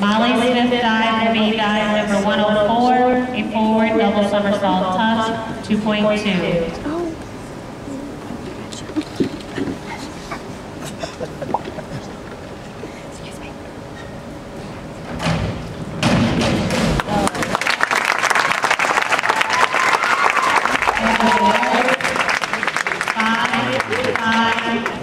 Molly Smith dive, heavy dive number 104, a forward double somersault touch, 2.2. Five, five,